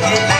¡Gracias!